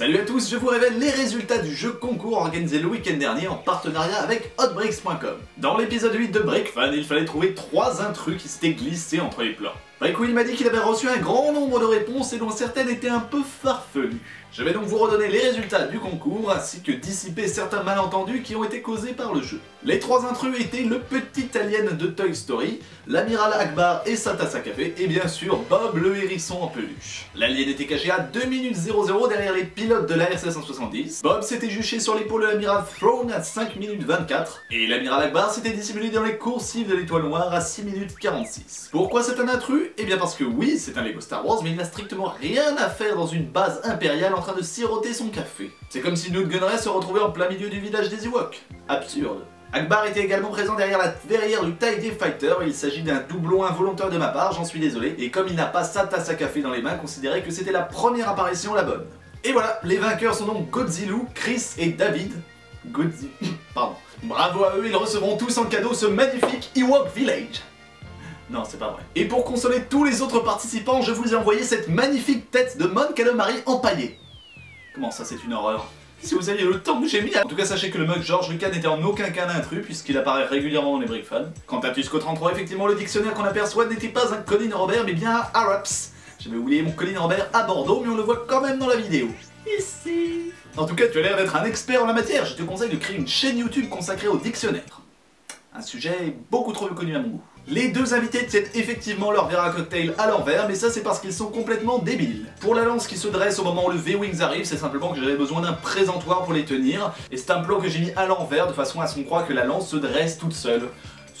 Salut à tous, je vous révèle les résultats du jeu concours organisé le week-end dernier en partenariat avec hotbricks.com. Dans l'épisode 8 de Breakfan, il fallait trouver 3 intrus qui s'étaient glissés entre les plans. Breakwill m'a dit qu'il avait reçu un grand nombre de réponses et dont certaines étaient un peu farfelues. Je vais donc vous redonner les résultats du concours ainsi que dissiper certains malentendus qui ont été causés par le jeu. Les trois intrus étaient le petit alien de Toy Story, l'amiral Akbar et sa tasse à café, et bien sûr Bob le hérisson en peluche. L'alien était caché à 2 minutes 00 derrière les pilotes de la RC-170, Bob s'était juché sur l'épaule de l'amiral Throne à 5 minutes 24, et l'amiral Akbar s'était dissimulé dans les coursives de l'étoile noire à 6 minutes 46. Pourquoi c'est un intrus? Eh bien parce que oui, c'est un Lego Star Wars, mais il n'a strictement rien à faire dans une base impériale en train de siroter son café. C'est comme si Newt Gunray se retrouvait en plein milieu du village des Ewoks. Absurde. Akbar était également présent derrière la verrière du TIE Fighter, il s'agit d'un doublon involontaire de ma part, j'en suis désolé, et comme il n'a pas sa tasse à café dans les mains, considérez que c'était la première apparition la bonne. Et voilà, les vainqueurs sont donc Godzilla, Chris et David. Godzilla... Pardon. Bravo à eux, ils recevront tous en cadeau ce magnifique Ewok Village. Non, c'est pas vrai. Et pour consoler tous les autres participants, je vous ai envoyé cette magnifique tête de Mon Calamari empaillée. Comment ça, c'est une horreur? Si vous aviez le temps que j'ai mis En tout cas, sachez que le mug George Lucas n'était en aucun cas un intrus, puisqu'il apparaît régulièrement dans les Brick Fans. Quant à Tusco 33, effectivement, le dictionnaire qu'on aperçoit n'était pas un Colin Robert, mais bien un Araps. J'avais oublié mon Colin Robert à Bordeaux, mais on le voit quand même dans la vidéo. Ici En tout cas, tu as l'air d'être un expert en la matière, je te conseille de créer une chaîne YouTube consacrée au dictionnaire. Un sujet beaucoup trop connu à mon goût. Les deux invités tiennent effectivement leur verre cocktail à l'envers, mais ça c'est parce qu'ils sont complètement débiles. Pour la lance qui se dresse au moment où le V-Wings arrive, c'est simplement que j'avais besoin d'un présentoir pour les tenir, et c'est un plan que j'ai mis à l'envers de façon à ce qu'on croit que la lance se dresse toute seule.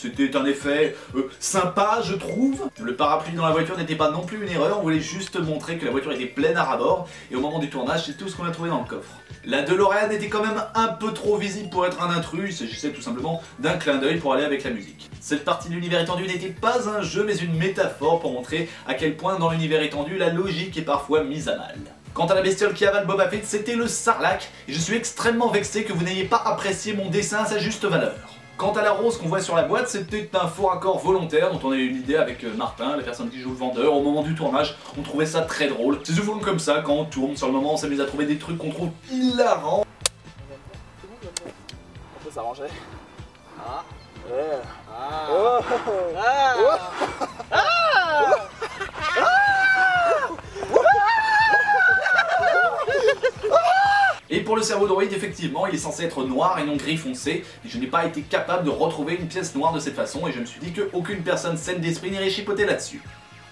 C'était un effet euh, sympa, je trouve. Le parapluie dans la voiture n'était pas non plus une erreur, on voulait juste montrer que la voiture était pleine à rabord, et au moment du tournage, c'est tout ce qu'on a trouvé dans le coffre. La DeLorean était quand même un peu trop visible pour être un intrus, il s'agissait tout simplement d'un clin d'œil pour aller avec la musique. Cette partie de l'univers étendu n'était pas un jeu, mais une métaphore pour montrer à quel point dans l'univers étendu, la logique est parfois mise à mal. Quant à la bestiole qui avale Boba Fett, c'était le Sarlacc, et je suis extrêmement vexé que vous n'ayez pas apprécié mon dessin à sa juste valeur. Quant à la rose qu'on voit sur la boîte, c'était un faux raccord volontaire dont on a eu une idée avec euh, Martin, la personne qui joue le vendeur. Au moment du tournage, on trouvait ça très drôle. C'est souvent comme ça, quand on tourne, sur le moment, on s'amuse à trouver des trucs qu'on trouve hilarants. On peut s'arranger. Ah. Ouais. Ah. Oh. Ah. Et pour le cerveau effectivement, il est censé être noir et non gris foncé, et je n'ai pas été capable de retrouver une pièce noire de cette façon, et je me suis dit qu'aucune personne saine d'esprit n'irait chipoter là-dessus.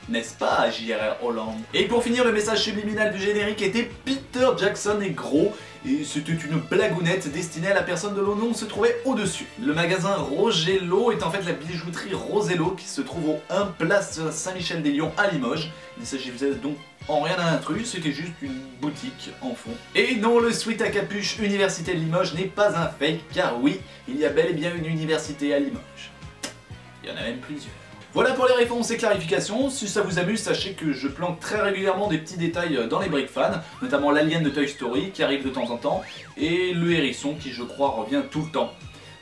N'est-ce pas, JRR Hollande? Et pour finir, le message subliminal du générique était Peter Jackson est gros, et c'était une blagounette destinée à la personne de l'eau se trouvait au-dessus. Le magasin Rogello est en fait la bijouterie Rosello qui se trouve au 1 place Saint-Michel-des-Lions à Limoges. Il s'agissait donc en rien d'un intrus, c'était juste une boutique en fond. Et non, le suite à capuche Université de Limoges n'est pas un fake, car oui, il y a bel et bien une université à Limoges. Il y en a même plusieurs. Voilà pour les réponses et clarifications, si ça vous amuse, sachez que je planque très régulièrement des petits détails dans les Brick Fans, notamment l'alien de Toy Story qui arrive de temps en temps, et le hérisson qui je crois revient tout le temps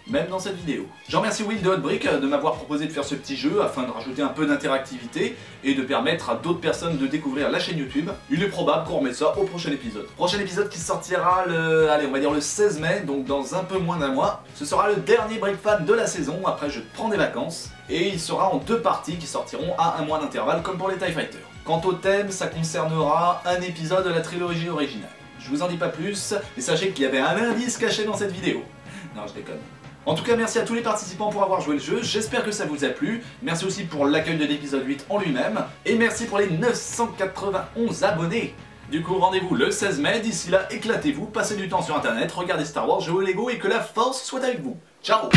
même dans cette vidéo. Je remercie Will de Hotbrick de m'avoir proposé de faire ce petit jeu afin de rajouter un peu d'interactivité et de permettre à d'autres personnes de découvrir la chaîne YouTube. Il est probable qu'on remette ça au prochain épisode. Prochain épisode qui sortira le, allez, on va dire le 16 mai, donc dans un peu moins d'un mois. Ce sera le dernier Break Fan de la saison, après je prends des vacances, et il sera en deux parties qui sortiront à un mois d'intervalle comme pour les TIE Fighters. Quant au thème, ça concernera un épisode de la trilogie originale. Je vous en dis pas plus, mais sachez qu'il y avait un indice caché dans cette vidéo. Non, je déconne. En tout cas, merci à tous les participants pour avoir joué le jeu, j'espère que ça vous a plu. Merci aussi pour l'accueil de l'épisode 8 en lui-même. Et merci pour les 991 abonnés du coup, rendez-vous le 16 mai, d'ici là, éclatez-vous, passez du temps sur internet, regardez Star Wars, jouez au Lego et que la force soit avec vous. Ciao